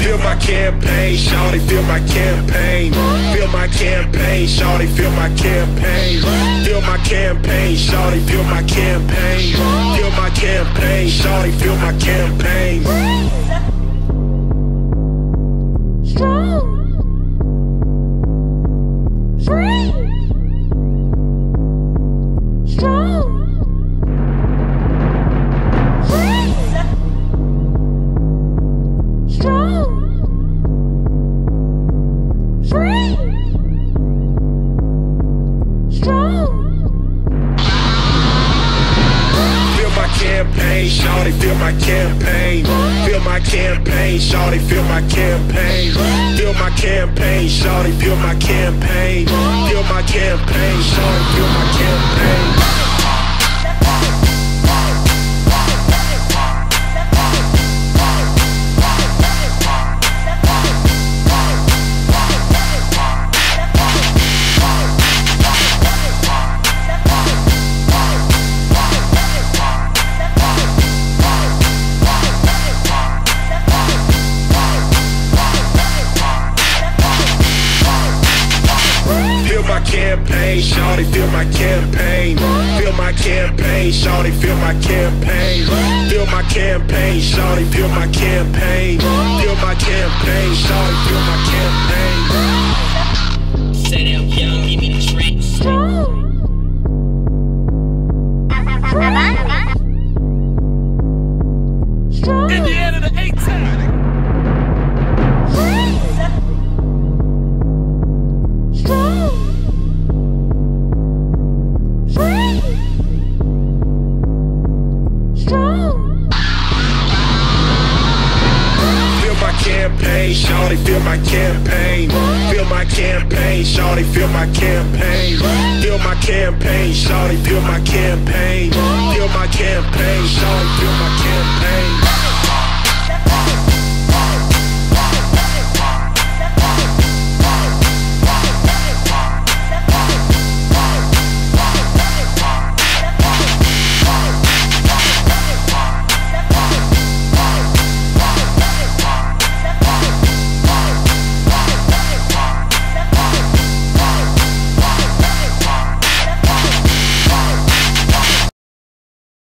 Feel my campaign, shawty, feel my campaign. Feel my campaign, shawty, feel my campaign. Feel my campaign, shawty, feel my campaign. Feel my campaign, shawty, feel my campaign. Strong. Feel my campaign, shawty, feel my campaign. Feel my campaign, shawty, feel my campaign. Feel my campaign, shawty, feel my campaign. Feel my campaign, shawty, feel my my campaign, shawty, feel my campaign. Feel my campaign, shawty, feel my campaign. Feel my campaign, shawty, feel my campaign. Feel my campaign, shawty, feel my campaign. Campaign, shawty, feel my campaign. Feel my campaign, shawty, feel my campaign. Feel my campaign, shawty, feel my campaign. Feel my campaign, shawty.